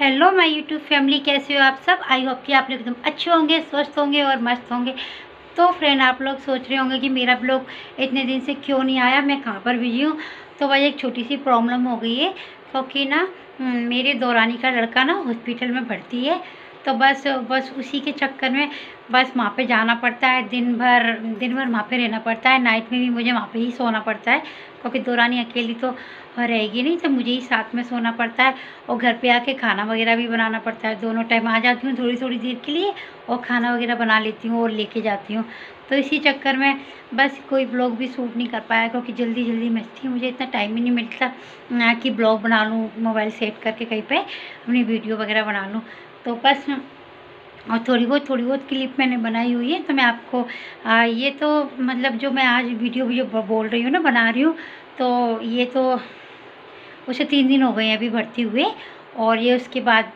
Hello my YouTube family कैसे हो आप सब? आई होप कि आप लोग एकदम अच्छे होंगे स्वस्थ होंगे और मस्त होंगे। तो फ्रेंड आप लोग सोच रहे होंगे कि मेरा ब्लॉग इतने दिन से क्यों नहीं आया? मैं कहाँ पर बिज़ी हूँ? तो भाई एक छोटी सी प्रॉब्लम हो गई है। क्योंकि तो ना हम्म, मेरे दौरानी का लड़का ना हॉस्पिटल में भर्ती है। तो बस बस उसी के चक्कर में बस वहाँ पे जाना पड़ता है दिन भर दिन भर वहाँ पे रहना पड़ता है नाइट में भी मुझे वहाँ पे ही सोना पड़ता है, क्योंकि दौरानी अकेली तो रहेगी नहीं तो मुझे ही साथ में सोना पड़ता है और घर पे आके खाना वगैरह भी बनाना पड़ता है। दोनों टाइम आ जाती हूँ थोड़ी थोड़ी देर के लिए और खाना वगैरह बना लेती हूँ और लेके जाती हूँ। तो इसी चक्कर में बस कोई ब्लॉग भी सूट नहीं कर पाया, क्योंकि जल्दी जल्दी में थी, मुझे इतना टाइम ही नहीं मिलता कि ब्लॉग बना लूँ मोबाइल सेट करके कहीं पे अपनी वीडियो वगैरह बना लूँ। तो बस और थोड़ी बहुत थोड़ी बहुत क्लिप मैंने बनाई हुई है तो मैं आपको आ, ये तो मतलब जो मैं आज वीडियो वीडियो बोल रही हूँ ना बना रही हूँ तो ये तो उसे तीन दिन हो गए हैं अभी भर्ती हुए और ये उसके बाद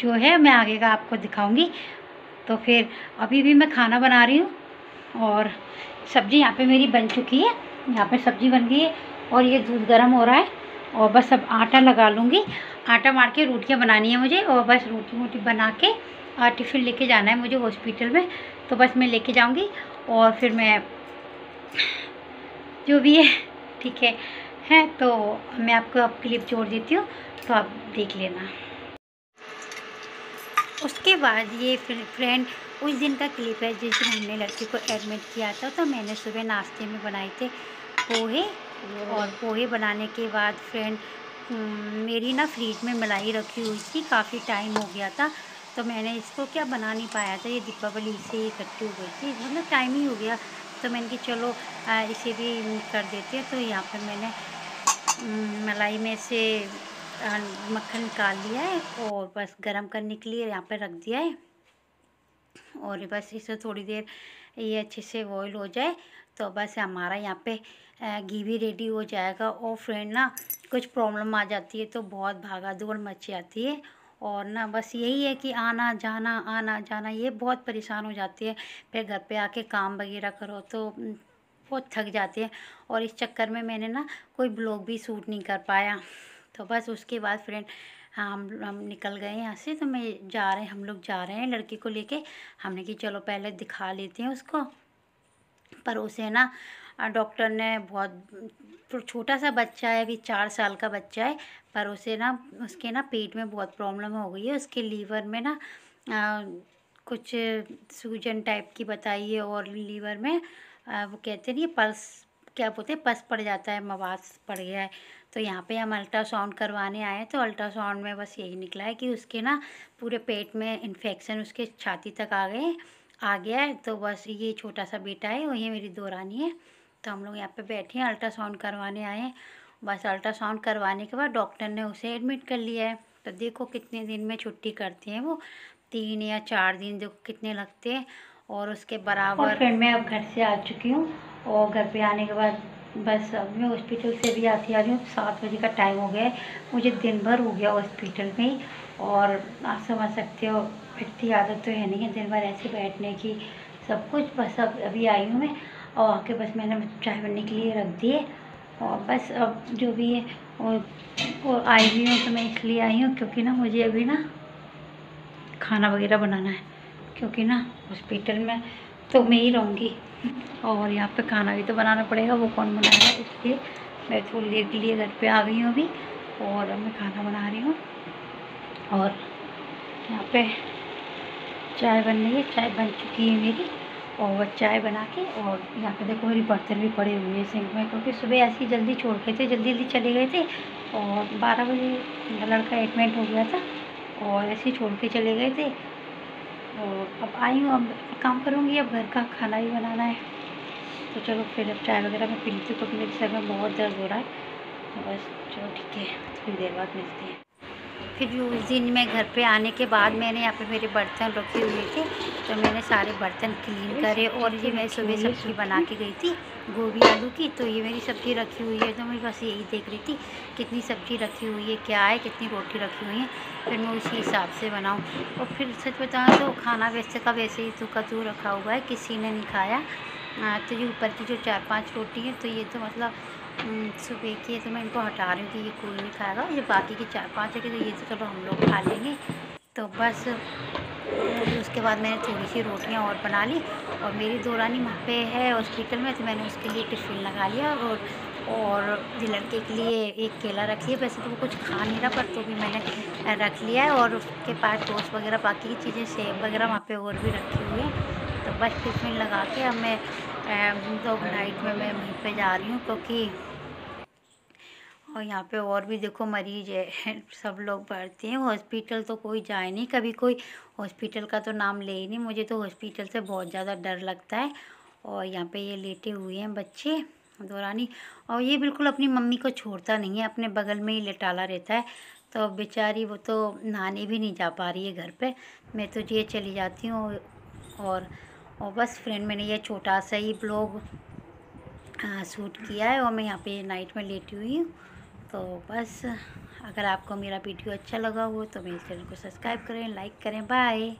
जो है मैं आगे का आपको दिखाऊँगी तो फिर अभी भी मैं खाना बना रही हूँ और सब्ज़ी यहाँ पे मेरी बन चुकी है यहाँ पे सब्ज़ी बन गई है और ये दूध गर्म हो रहा है और बस अब आटा लगा लूँगी। आटा मार के रोटियाँ बनानी है मुझे और बस रोटी वोटी बना के टिफ़िन लेके जाना है मुझे हॉस्पिटल में। तो बस मैं लेके जाऊँगी और फिर मैं जो भी है, ठीक है है तो मैं आपको अब क्लिप जोड़ देती हूँ तो आप देख लेना। उसके बाद ये फिर, फ्रेंड उस दिन का क्लिप है जिस दिन हमने लड़की को एडमिट किया था तो मैंने सुबह नाश्ते में बनाए थे पोहे और पोहे बनाने के बाद फ्रेंड हम्म, मेरी ना फ्रिज में मलाई रखी हुई थी काफ़ी टाइम हो गया था तो मैंने इसको क्या बना नहीं पाया था ये दीपावली से इकट्ठी हो गई थी मतलब टाइम ही हो गया तो मैंने कि चलो इसे भी कर देते हैं तो यहाँ पर मैंने मलाई में से मक्खन निकाल लिया है और बस गरम करने के लिए यहाँ पर रख दिया है और बस इसे थोड़ी देर ये अच्छे से बॉयल हो जाए तो बस हमारा यहाँ पे घी भी रेडी हो जाएगा और फ्रेंड ना कुछ प्रॉब्लम आ जाती है तो बहुत भागा दौड़ मच जाती है। और ना बस यही है कि आना, जाना आना, जाना, ये बहुत परेशान हो जाती है। फिर घर पे आके काम वगैरह करो तो बहुत थक जाते हैं। और इस चक्कर में मैंने ना कोई ब्लॉग भी शूट नहीं कर पाया। तो बस उसके बाद फ्रेंड हाँ हम हम निकल गए यहाँ से तो मैं जा रहे हैं हम लोग जा रहे हैं लड़की को लेके। हमने कि चलो पहले दिखा लेते हैं उसको। पर उसे ना। डॉक्टर ने बहुत तो छोटा सा बच्चा है अभी चार साल का बच्चा है पर उसे ना उसके ना पेट में बहुत प्रॉब्लम हो गई है। उसके लीवर में ना आ, कुछ सूजन टाइप की बताई है और लीवर में आ, वो कहते नहीं पल्स क्या बोलते हैं पस पड़ जाता है मवाद पड़ गया है। तो यहाँ पे हम अल्ट्रासाउंड करवाने आए तो अल्ट्रासाउंड में बस यही निकला है कि उसके ना पूरे पेट में इन्फेक्शन उसके छाती तक आ गए आ गया है। तो बस ये छोटा सा बेटा है, और ये मेरी दो रानी है। तो हम लोग यहाँ पे बैठे हैं, अल्ट्रासाउंड करवाने आए हैं। बस अल्ट्रासाउंड करवाने के बाद डॉक्टर ने उसे एडमिट कर लिया है। तो देखो कितने दिन में छुट्टी करते हैं वो। तीन या चार दिन देखो कितने लगते हैं। और उसके बराबर और फिर मैं अब घर से आ चुकी हूँ। और घर पे आने के बाद बस अब मैं हॉस्पिटल से भी आती आ रही हूँ। सात बजे का टाइम हो गया है। मुझे दिन भर हो गया हॉस्पिटल में और आप समझ सकते हो इतनी आदत तो है नहीं है दिन भर ऐसे बैठने की। सब कुछ बस अब अभी आई हूँ मैं और आके बस मैंने चाय बनने के लिए रख दिए और बस अब जो भी है और, और आई हुई हूँ तो मैं इसलिए आई हूँ क्योंकि ना मुझे अभी ना खाना वगैरह बनाना है। क्योंकि ना हॉस्पिटल में तो मैं ही रहूँगी और यहाँ पे खाना भी तो बनाना पड़ेगा वो कौन बनाएगा? इसलिए मैं थोड़ी देर के लिए घर पे आ गई हूँ अभी और मैं खाना बना रही हूँ। और यहाँ पे चाय बन रही है, चाय बन चुकी है मेरी। और वह चाय बना के और यहाँ पे देखो मेरी बर्तन भी पड़े हुए हैं सिंक में, क्योंकि सुबह ऐसे ही जल्दी छोड़ गए थे, जल्दी जल्दी चले गए थे। और बारह बजे लड़का एडमिट हो गया था और ऐसे ही छोड़ के चले गए थे। और अब आई हूँ, अब काम करूँगी, अब घर का खाना भी बनाना है। तो चलो फिर अब चाय वगैरह मैं पीती हूँ, क्योंकि मेरे सर में बहुत दर्द हो रहा है। बस चलो ठीक है, थोड़ी देर बाद मिलती है। फिर उस दिन मैं घर पे आने के बाद मैंने यहाँ पे मेरे बर्तन रखे हुए थे तो मैंने सारे बर्तन क्लीन करे और ये मैं सुबह सब्ज़ी बना के गई थी गोभी आलू की तो ये मेरी सब्ज़ी रखी हुई है। तो मैं बस यही देख रही थी कितनी सब्ज़ी रखी हुई है क्या है कितनी रोटी रखी हुई है फिर मैं उसी हिसाब से बनाऊँ। और फिर सच बताऊँ तो खाना वैसे का वैसे ही तू का तू रखा हुआ है किसी ने नहीं खाया। तो ये ऊपर की जो चार पाँच रोटी है तो ये तो मतलब सुबह की तो मैं इनको हटा रही हूँ कि ये कोई नहीं खाएगा। ये बाकी के चार पाँच है कि तो ये तो चलो हम लोग खा लेंगे। तो बस, उसके बाद मैंने थोड़ी सी रोटियाँ और बना ली और मेरी दो रानी वहाँ पे है हॉस्पिटल में तो मैंने उसके लिए टिफ़िन लगा लिया और और लड़के के लिए एक केला रख लिया। वैसे तो वो कुछ खा नहीं रहा, पर तो भी मैंने रख लिया है और उसके पास टोस्ट वगैरह, बाकी की चीज़ें, सेब वगैरह वहाँ पे और भी रखी हुई है। तो बस टिफ़िन लगा के अब मैं तो नाइट में मैं वहीं पे जा रही हूँ क्योंकि और यहाँ पे और भी देखो मरीज़ है, सब लोग बढ़ते हैं। हॉस्पिटल तो कोई जाए नहीं, कभी कोई हॉस्पिटल का तो नाम ले ही नहीं। मुझे तो हॉस्पिटल से बहुत ज़्यादा डर लगता है। और यहाँ पे ये लेटे हुए हैं बच्चे, दौरानी। और ये बिल्कुल अपनी मम्मी को छोड़ता नहीं है, अपने बगल में ही लेटाला रहता है। तो बेचारी वो तो नहाने भी नहीं जा पा रही है घर पे। मैं तो ये चली जाती हूँ और और बस फ्रेंड मैंने ये छोटा सा ही ब्लॉग शूट किया है और मैं यहाँ पे नाइट में लेटी हुई हूँ। तो बस, अगर आपको मेरा वीडियो अच्छा लगा हो तो मेरे चैनल को सब्सक्राइब करें, लाइक करें, बाय।